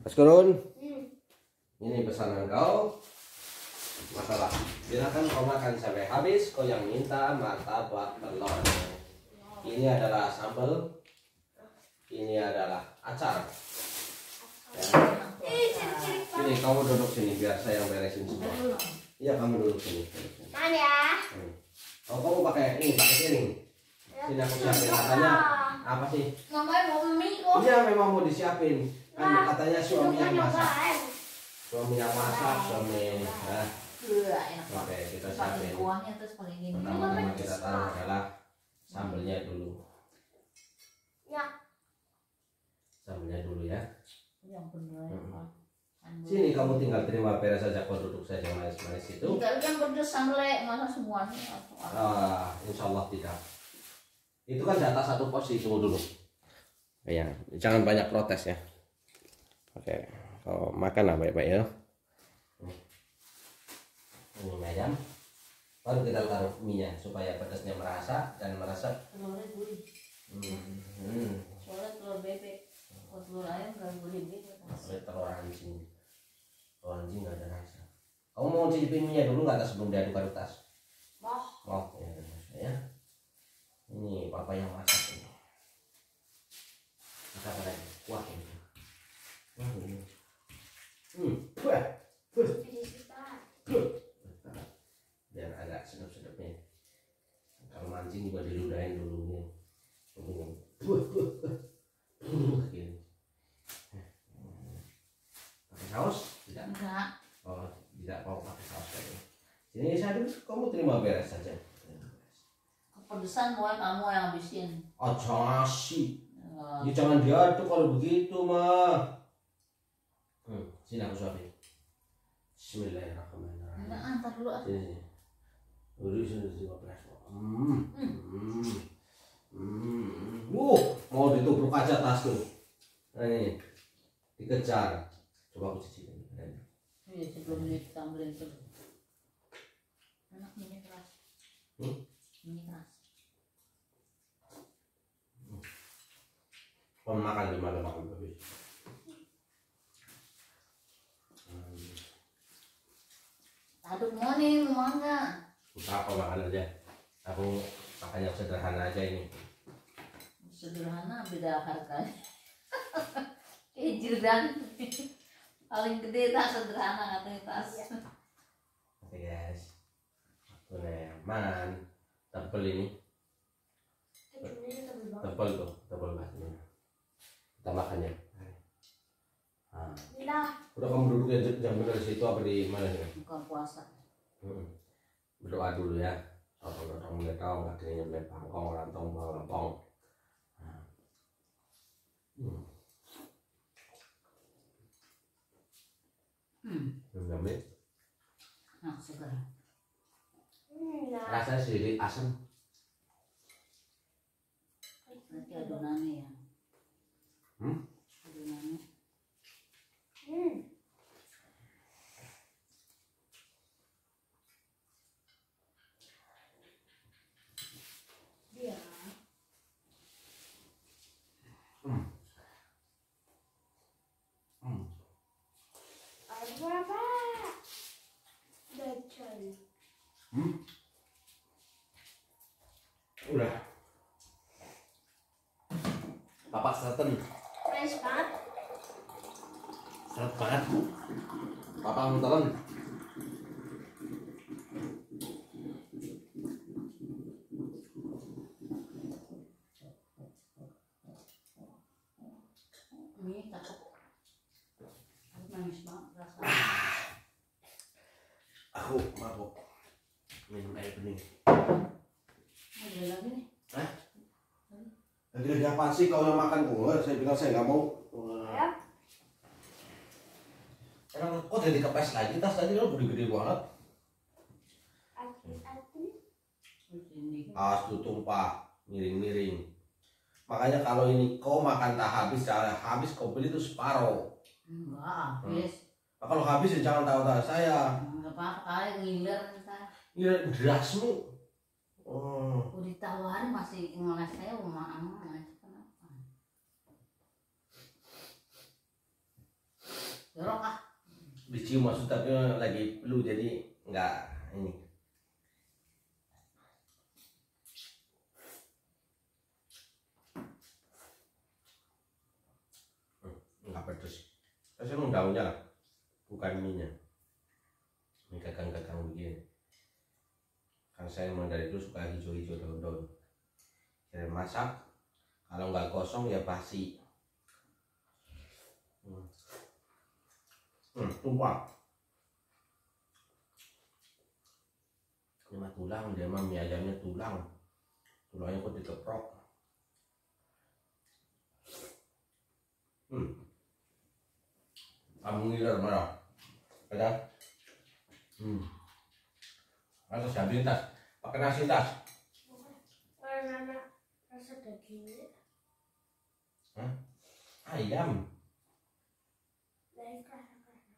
Mas Kurun, Hmm. ini pesanan kau. Masalah, silakan kau makan sampai habis. Kau yang minta martabak telur. Ini adalah sambal. Ini adalah acar. Ya. Sini kamu duduk sini biar saya yang beresin semua. Iya kamu duduk sini. ya. Hmm. Oh kamu pakai ini pakai piring. Sini aku siapin katanya apa sih? Namanya mau mie kok. Iya memang mau disiapin. Kan katanya suami yang masak. Suami yang masak, suami. Nah, Iya, enak oke kita siapin. kuahnya terus pakai gini. Pertama-tama kita taruh adalah sambelnya dulu. Ya. Sambelnya dulu ya. Yang bener ya, Hmm. Sini kamu tinggal terima beres saja kau duduk saja manis-manis itu. Tinggal yang pedes sambal masa semuanya? Ah, insya Allah tidak. Itu kan jatah satu porsi tunggu dulu. Ya, jangan banyak protes ya. Oke, kau makan lah baik-baik ya. Ini ayam. Baru kita taruh minyak supaya pedasnya merasa dan merasa. Telurnya gurih. Hmm, hmm. Soalnya telur bebek. Kalau telur ayam nggak gurih. Oleh telur anjing. Telur anjing nggak ada rasa. Kamu mau cicipin minyak dulu nggak tas sebelum diaduk-aduk tas? Mau. Mau ya, ya. Ini papa yang. Masak apa lagi? Kuah ini. Wah, ini. Hmm, wah, Jadi kita. biar agak sedap-sedapnya. Kalau mancing juga diludahin dulu nih. Begini. Wah, wah, wah. Uh, gini. Pakai saus? Tidak. Enggak. Oh, tidak mau pakai saus kayak Sini saya dulu, kamu terima beres saja. Kepedesan mau kamu yang habisin. Oh, sih. Ya, Ya jangan diaduk kalau begitu mah. Hmm, sini aku suapin. Bismillahirrahmanirrahim. Enggak, antar dulu. ah. Sini sini. Udah sini lima belas. Hmm. Hmm. Hmm. Wuh, mau ditubruk aja tas tuh. Nah, ini dikejar. Coba aku cicipin. Iya, sebelum ditambahin tuh. Enak minyak keras. Hmm? Minyak keras. Kau makan di mana makan. Hmm. Aduk mau nih, mau makan nggak? Udah apa makan aja. Aku makan yang sederhana aja ini. Sederhana beda harganya. Kayak jirdan. Paling gede tas sederhana katanya tas. Oke guys. Aku neman. Tebel ini. Tebel tuh. Tebel banget ini. Kita makan ya. Nah, udah kamu duduk ya jam dari situ apa di mana nih? Bukan puasa. Hmm. Berdoa dulu ya. Apa dotong metong, akhirnya beli pangkong, rantong, pangkong. Nah. Hmm. Hmm. Belum ambil. Nah, segar. Hmm, nah. Rasanya sedikit asam. Nanti adonannya ya. Hmm? Adonannya. Hmm. Dia. Hmm. Ada berapa? Bacon. Hmm? Udah. Seten. Fresh banget. Seret banget. Papa nonton. Mie cakep. Aku mabuk. Minum air bening. Ada lagi nih. Lagi lagi apa sih kau yang makan gua? Saya bilang saya nggak mau. Ya. Emang kok jadi kepes lagi tas tadi lo gede-gede banget. Awas tuh tumpah, miring-miring. Makanya kalau ini kau makan tak habis, jangan habis kau beli itu separuh. Enggak, habis. Nah, kalau habis ya jangan tahu-tahu saya. Enggak apa-apa kali ngiler ntar. Ini derasmu. Udah ditawarin masih ngeles saya rumah aman aja kenapa? dicium maksud tapi lagi flu jadi nggak ini. Hmm, nggak pedes. Terus emang daunnya lah bukan minyak. Ini gagang-gagang begini kan saya emang dari itu suka hijau-hijau daun-daun. Jadi masak kalau nggak kosong ya basi. Hmm. Hmm, tumpah. Ini mah tulang dia mah mie ayamnya tulang. Tulangnya kok dikeprok hmm. Kamu ngiler marah ada? Hmm Atas ambilin tas pakai nasi tas Warna rasa dagingnya ayam dari kerasa kerasa.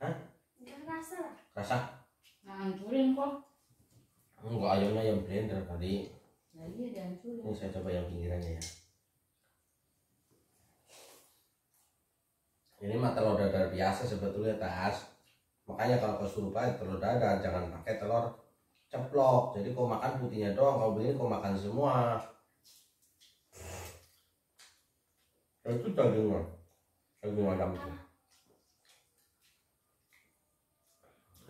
Hah? Enggak lah. rasa Ngancurin kok. enggak ayamnya yang blender tadi Nah iya dihancurin. ini saya coba yang pinggirannya ya ini mah telur dadar biasa sebetulnya tas makanya kalau kesurupan telur dadar jangan pakai telur ceplok. Jadi kau makan putihnya doang kalau begini kau makan semua. Ya, itu dagingnya daging ayam itu.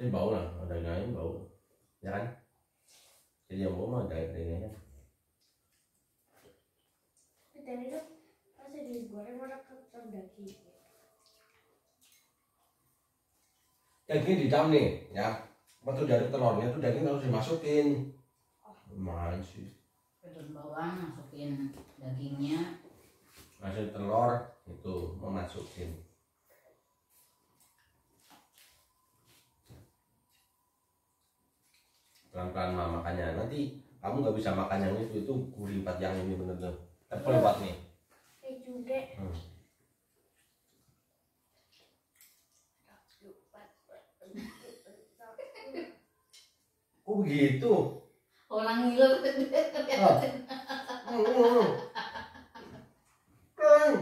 Ini bau lah daging ayam bau. Ya kan? Jadi yang bau mah daging ayam Dan itu pasti digoreng warna kentang daging. daging di dalam nih ya waktu dari telurnya tuh daging harus dimasukin Mana sih Daun bawang masukin dagingnya. masuk telur itu memasukin pelan-pelan mah makanya nanti kamu nggak bisa makan yang itu itu gurih banget yang ini bener-bener tepel banget nih Eh juga. Hmm. Oh begitu Orang ngiler. Oh. Hmm. Hmm.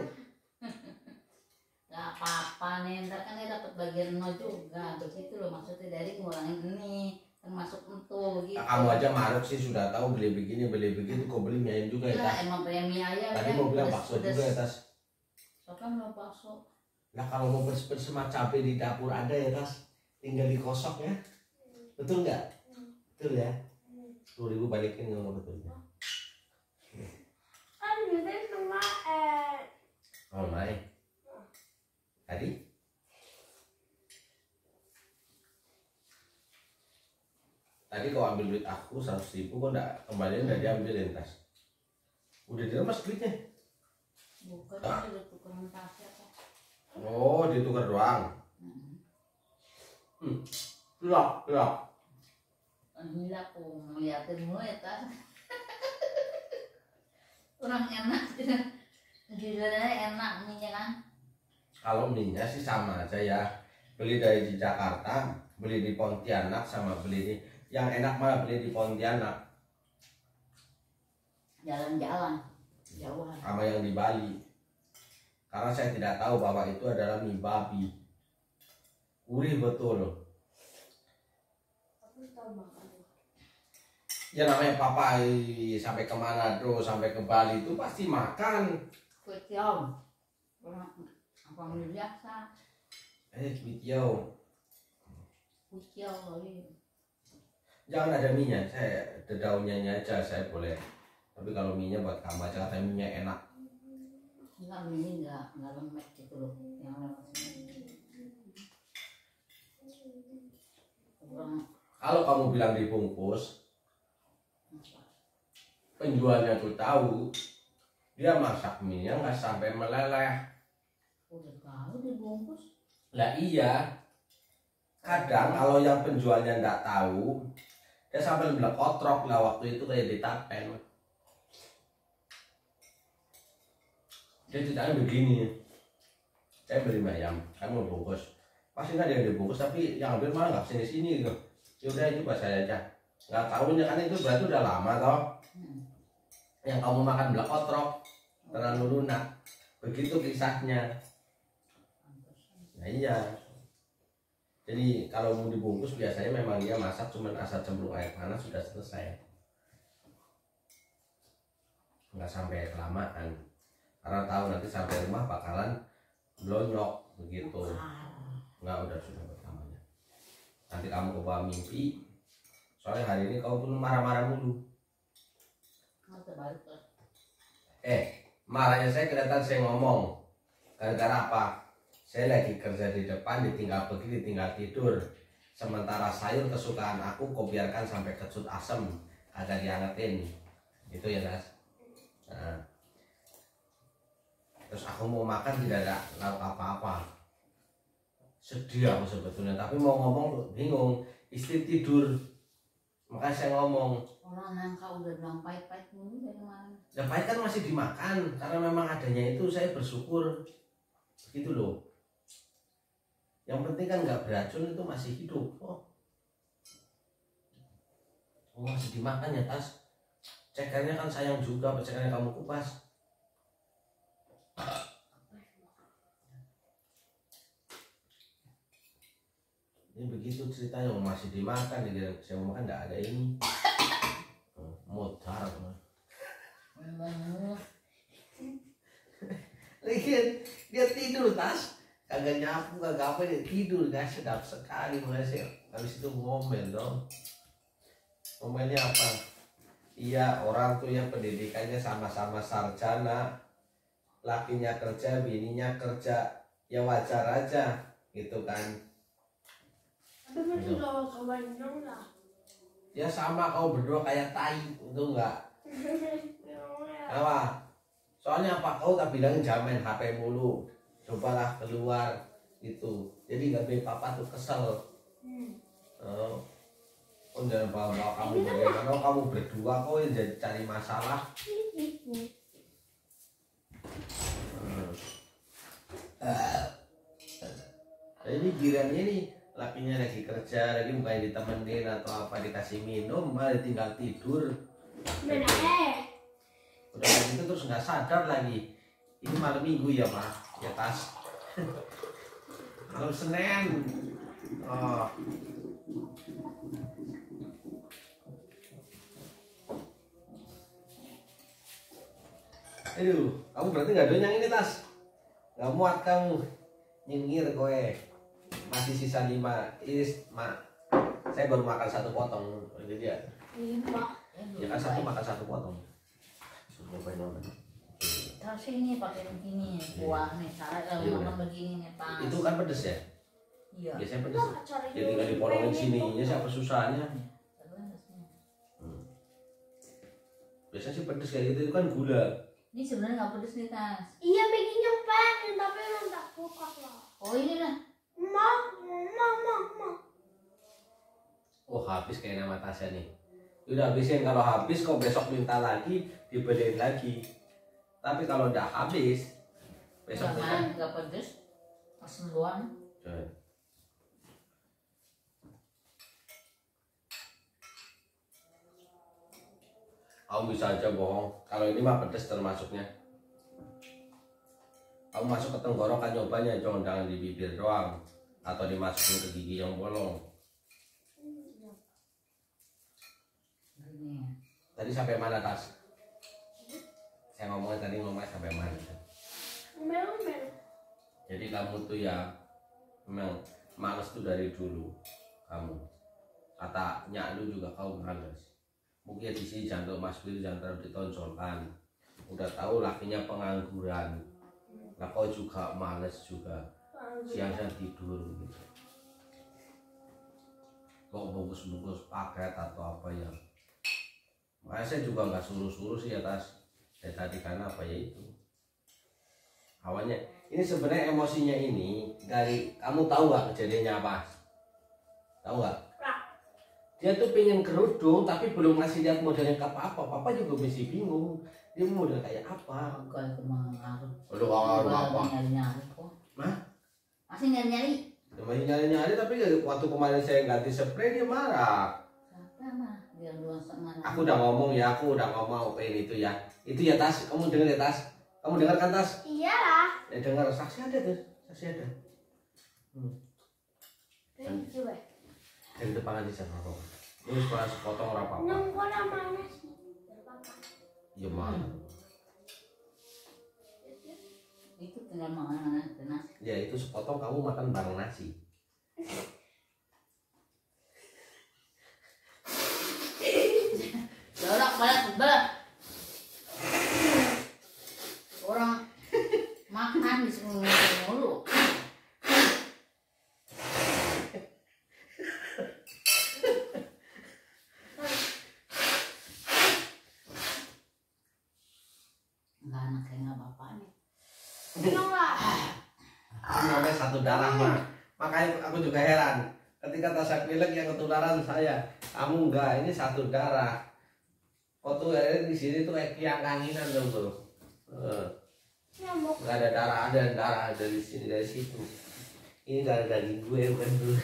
Gak apa-apa nih, ntar kan dia dapat bagian no juga. Begitu loh maksudnya dari ngurangin ini. Termasuk untuk gitu. Nah, kamu aja maruk sih sudah tahu beli begini beli begitu kok beli mie ayam juga ya tas emang premi ayam tadi kan mau bilang pedes- bakso juga ya tas Siapa mau bakso? Lah kalau mau pedes-pedes sama cabai di dapur ada ya tas, tinggal dikosok ya. Betul nggak? Betul ya. Sepuluh ribu balikin kalau betul. Kan biasanya cuma eh Oh main. Tadi? Tadi kau ambil duit aku seratus ribu, kau nggak kembalian udah diambilin tas. Udah diremas duitnya. Bukan ada tukeran tasnya kok. Oh, ditukar doang. Hmm. Lok. Gila aku ngeliatin mulu ya tas. Kurang enak. Jujurnya enak nih kan. Kalau mie-nya sih sama aja ya. Beli dari di Jakarta, beli di Pontianak sama beli di yang enak malah beli di Pontianak Jalan-jalan. Jauhan. sama yang di Bali. Karena saya tidak tahu bahwa itu adalah mie babi. Gurih betul. aku tahu. Ya namanya papa sampai ke Manado, sampai ke Bali itu pasti makan. Kue tiaw. Apa biasa. Eh, video. Kue tiaw. Jangan ada minyak, saya ada daunnya aja saya boleh. Tapi kalau minyak buat kamu aja katanya minyak enak. Enggak ini enggak enggak lembek gitu loh. Yang Kalau kamu bilang dibungkus, penjualnya tuh tahu dia masak mie nya nggak sampai meleleh. udah tahu dibungkus. Lah iya, kadang kalau yang penjualnya nggak tahu, dia sampai bilang kotrok lah waktu itu kayak di tapen. Dia ceritanya begini, saya beli mie ayam, kamu mau bungkus, pasti nggak ada yang dibungkus tapi yang ambil malah nggak sini sini gitu. Yaudah itu pas saya aja, nggak tahunya kan itu berarti udah lama toh. Hmm. Yang kamu makan belah kotrok, terlalu lunak. Begitu kisahnya. Nah iya. jadi kalau mau dibungkus biasanya memang dia masak cuman asal cemplung air panas sudah selesai nggak sampai kelamaan karena tahu nanti sampai rumah bakalan blonyok begitu nggak udah sudah pertamanya nanti kamu kebawa mimpi soalnya hari ini kau pun marah-marah mulu. Eh marahnya saya kelihatan saya ngomong. Gara-gara apa? Saya lagi kerja di depan ditinggal pergi ditinggal tidur. Sementara sayur kesukaan aku kau biarkan sampai kecut asem. Agak diangetin. Itu ya Nas. Nah. terus aku mau makan tidak ada lauk apa-apa. Sedih aku sebetulnya tapi mau ngomong bingung. Istri tidur makanya saya ngomong Orang nangka udah bilang pahit-pahit dulu dari kemarin. Ya pahit kan masih dimakan karena memang adanya itu saya bersyukur gitu loh. Yang penting kan nggak beracun itu masih hidup. Oh. oh masih dimakan ya tas. Cekernya kan sayang juga, cekernya kamu kupas. Ini begitu ceritanya oh, masih dimakan, dia saya mau makan nggak ada ini. Modal. Memang. Lagian dia tidur tas. Kagak nyapu kagak apa dia tidur gak sedap sekali makanya habis itu ngomel dong. Ngomelnya apa? Iya orang tuh yang pendidikannya sama-sama sarjana. Lakinya kerja bininya kerja. Ya wajar aja gitu kan Tapi masih kalau kawan dong lah. Ya sama kau berdua kayak tai itu enggak? Apa? Soalnya apa? Kau tak bilang jamin HP mulu. Cobalah keluar gitu. Jadi nggak bikin papa tuh kesel. Oh. Oh jangan bawa bawa kamu bagaimana. oh, kamu berdua kok yang jadi cari masalah. Hmm. Nah, ini girannya nih lakinya lagi kerja lagi bukan ditemenin atau apa dikasih minum malah tinggal tidur. Mana eh? udah kayak gitu terus nggak sadar lagi. Ini malam minggu ya pak ya tas. Malam senin. Oh. Aduh, kamu berarti nggak doyan yang ini tas? Nggak muat kamu. Nyengir kowe masih sisa lima is mak saya baru makan satu potong jadi ya Lima. ya kan satu makan satu potong sudah banyak Terus ini pakai begini, kuah nih, saya kalau Iya, makan begini nih pas. itu kan pedes ya Iya. biasanya pedes ya tinggal dipotongin sini ya siapa susahnya biasanya sih pedes kayak gitu itu kan gula Ini sebenarnya nggak pedes nih tas. Iya bikinnya pengen tapi emang tak suka lah. Oh ini dah. Ma, ma, ma, ma. oh habis kayak nama Tasya nih udah habisin kalau habis kok besok minta lagi dibeliin lagi tapi kalau udah habis besok Nggak minta kan, nggak pedes. Asam doang. Coba. Kamu bisa aja bohong. Kalau ini mah pedes termasuknya. Kamu masuk ke tenggorokan nyobanya, jangan jangan di bibir doang atau dimasukin ke gigi yang bolong. Ini. Tadi sampai mana tas? Saya ngomongnya tadi ngomongnya sampai mana? Jadi kamu tuh ya memang males tuh dari dulu kamu. Katanya lu juga kau males. Mungkin di sini jantung Mas Wil jangan terlalu ditonjolkan. Udah tahu lakinya pengangguran. Nah kau juga males juga. Siang-siang tidur gitu. Kok bungkus-bungkus paket atau apa ya? Makanya saya juga nggak suruh-suruh sih atas dari tadi karena apa ya itu awalnya ini sebenarnya emosinya ini dari kamu tahu nggak kejadiannya apa tahu nggak. Dia tuh pengen kerudung tapi belum ngasih lihat modelnya ke apa papa juga masih bingung dia mau model kayak apa Agak itu mengaruh. Aduh, ngaruh apa? Nyari nyari kok. Hah? Masih nyari nyari. masih nyari nyari tapi waktu kemarin saya ganti spray dia marah mah? Aku udah ngomong ya aku udah ngomong pengen itu ya itu ya tas kamu dengar ya tas kamu dengar kan tas Iyalah. ya dengar saksi ada tuh saksi ada Ini coba. Dari depan aja sama Ini sekolah sepotong ora apa-apa. Nang mana sih? Gak apa-apa. Ya mah. itu tinggal makan nasi Ya itu sepotong kamu makan bareng nasi. Jorok banget sebel. Orang makan di sini mulu. Enggak anak kayak nggak bapaknya. Nang lah. Ini namanya satu darah mah. Makanya aku juga heran. Ketika tasak pilek yang ketularan saya, kamu enggak. Ini satu darah. Kok tuh di sini tuh kayak kiang kanginan dong tuh. Eh. Nggak ada darah, ada darah dari sini dari situ. Ini darah daging gue bukan dulu.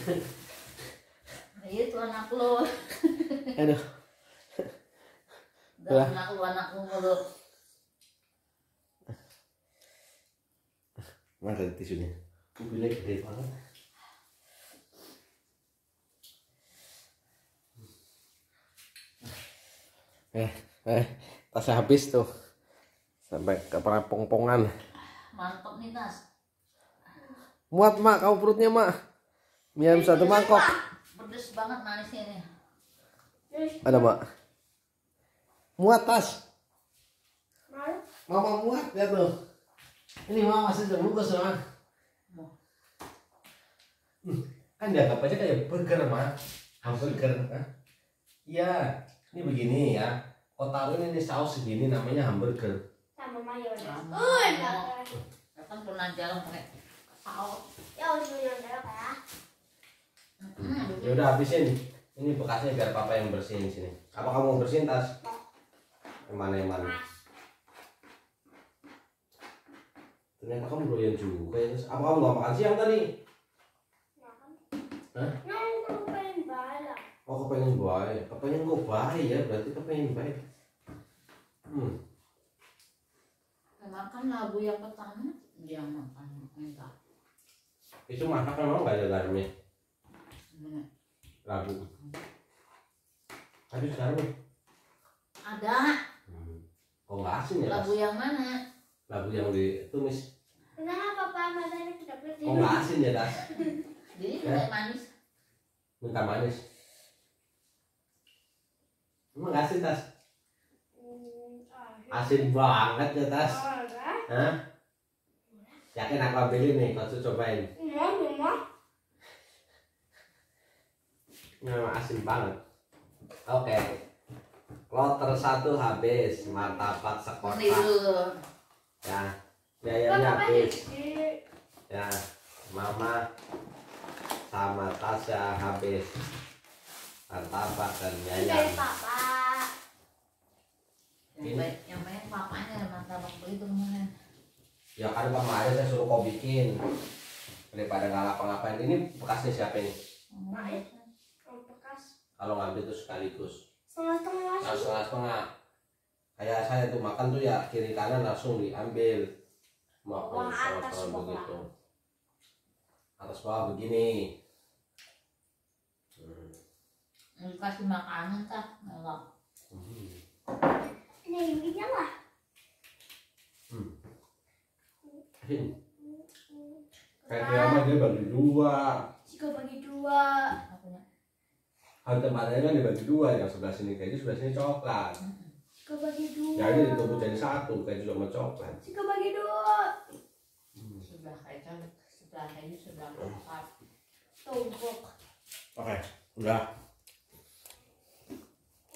Itu anak lo. Aduh. Dan anak lu anak lu mulu. Mana tadi tisunya? Mobilnya gede banget. Eh, eh, tasnya habis tuh. Sampai ke pongpongan. Mantap nih tas. Muat mak, kau perutnya mak. Mie ayam satu mangkok. Pedes banget manisnya nih. Ada mak. Muat tas. Mama muat ya tuh. Ini mama masih terbungkus mak. Hmm, kan dianggap aja kayak burger mah. Hamburger. Iya. Ini begini ya. Kau taruh ini saus segini namanya hamburger. Sama mayones. Oh, enggak. Kan pernah jalan pakai saus. Ya udah yang darah ya. Hmm. Ya udah habisin. Ini bekasnya biar papa yang bersihin sini. Apa kamu mau bersihin tas? Yang mana yang mana? Ternyata kamu doyan juga ya. Apa kamu nggak makan siang tadi? Makan. Hah? Nang aku pengen bala. Oh kepengen baik, kepengen gue baik ya berarti kepengen baik. Hmm. Makan labu yang pertama dia makan enggak. Itu masak memang nggak ada garamnya, Bener. labu. Aduh sekarang. Ada Hmm. Kok nggak asin ya? labu yang mana? Labu yang ditumis. Kenapa papa matanya tidak Kok berdiri? nggak asin ya tas? Jadi Ya. kayak manis. Minta manis. Emang nggak asin tas? Hmm, Asin banget ya tas. oh, enggak. Hah? Yakin aku ambilin nih, kau tuh cobain. Mau, mau. Ini memang asin banget. Oke. Kloter satu habis, martabak sekotak. Ya, biayanya habis. Ya, mama sama Tasya habis. Martabak dan Dari yayam. papa. Yang baik, yang banyak papanya martabak begitu kemarin. Ya kan kemarin saya suruh kau bikin. Daripada nggak ngapa-ngapain. Ini bekasnya siapa ini? Baik. Oh, bekas. Kalau ngambil tuh sekaligus. Setengah-setengah Nah, sih. setengah-setengah. Kayak saya tuh makan tuh ya kiri kanan langsung diambil. Setengah-setengah bawah. begitu. Atas bawah begini. Hmm. Dikasih makanan tak? Enggak. Hmm. Ini ininya lah. Ini. Kayak kira dia bagi dua. Jika bagi dua. Apanya? Harga tempatnya kan dibagi dua, yang sebelah sini keju, sebelah sini coklat. Jika bagi dua. Jadi ditutup jadi satu, keju sama coklat. Jika bagi dua. Sebelah kayu, sebelah kayu, sebelah coklat. Tumpuk. Oke, udah.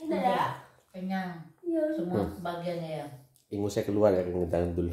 Udah ya? Kenyang. Iya. Semua bagiannya ya. Ingusnya keluar ya, kita dulu.